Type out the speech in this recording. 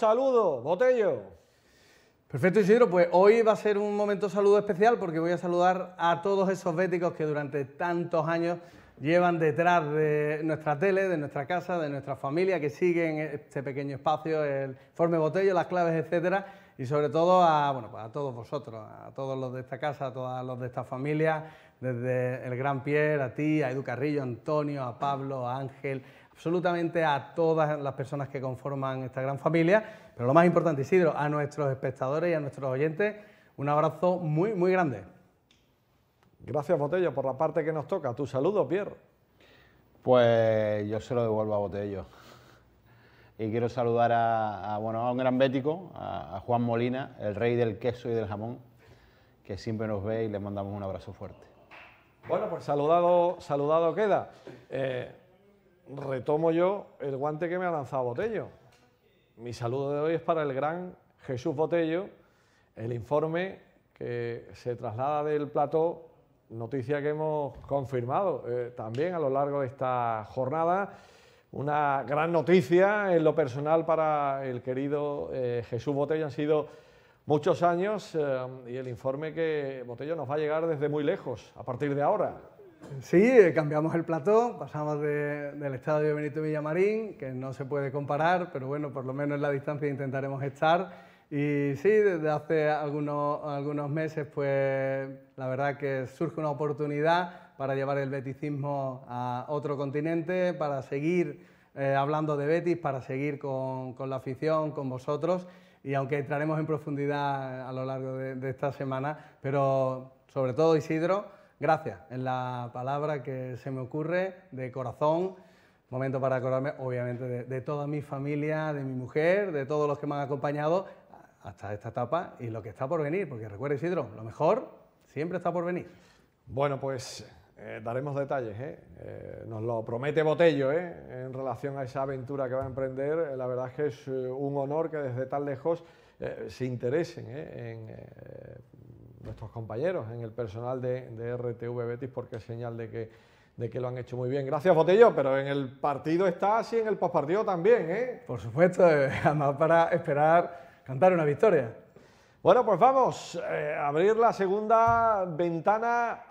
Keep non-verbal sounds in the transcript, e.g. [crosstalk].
saludo, Botello. Perfecto Isidro, pues hoy va a ser un momento saludo especial porque voy a saludar a todos esos béticos que durante tantos años llevan detrás de nuestra tele, de nuestra casa, de nuestra familia, que siguen este pequeño espacio, el Forme Botello, las claves, etcétera, y sobre todo a, bueno, pues a todos vosotros, a todos los de esta casa, a todos los de esta familia, desde el Gran Pierre, a ti, a Edu Carrillo, Antonio, a Pablo, a Ángel, absolutamente a todas las personas que conforman esta gran familia, pero lo más importante, Isidro, a nuestros espectadores y a nuestros oyentes, un abrazo muy, muy grande. Gracias, Botello, por la parte que nos toca. Tu saludo, Pierre. Pues yo se lo devuelvo a Botello. Y quiero saludar a, bueno, a un gran bético, a, Juan Molina, el rey del queso y del jamón, que siempre nos ve y le mandamos un abrazo fuerte. Bueno, pues saludado, saludado queda. Eh, retomo yo el guante que me ha lanzado Botello. Mi saludo de hoy es para el gran Jesús Botello, el informe que se traslada del plató, noticia que hemos confirmado eh, también a lo largo de esta jornada. Una gran noticia en lo personal para el querido eh, Jesús Botello. Han sido muchos años eh, y el informe que Botello nos va a llegar desde muy lejos, a partir de ahora. Sí, cambiamos el plató, pasamos del estadio Benito Villamarín, que no se puede comparar, pero bueno, por lo menos en la distancia intentaremos estar. Y sí, desde hace algunos, meses, pues la verdad que surge una oportunidad para llevar el beticismo a otro continente, para seguir eh, hablando de Betis, para seguir con, la afición, con vosotros. Y aunque entraremos en profundidad a lo largo de, de esta semana, pero sobre todo Isidro, Gracias, en la palabra que se me ocurre de corazón. Momento para acordarme, obviamente, de, toda mi familia, de mi mujer, de todos los que me han acompañado hasta esta etapa y lo que está por venir, porque recuerda Isidro, lo mejor siempre está por venir. Bueno, pues eh, daremos detalles, ¿eh? ¿eh? nos lo promete Botello ¿eh? en relación a esa aventura que va a emprender. La verdad es que es un honor que desde tan lejos se interesen en nuestros compañeros, en el personal de, de RTV Betis, porque es señal de que, de que lo han hecho muy bien. Gracias, Botello, pero en el partido está así, en el postpartido también, ¿eh? Por supuesto, eh, [laughs] además para esperar cantar una victoria. Bueno, pues vamos eh, a abrir la segunda ventana.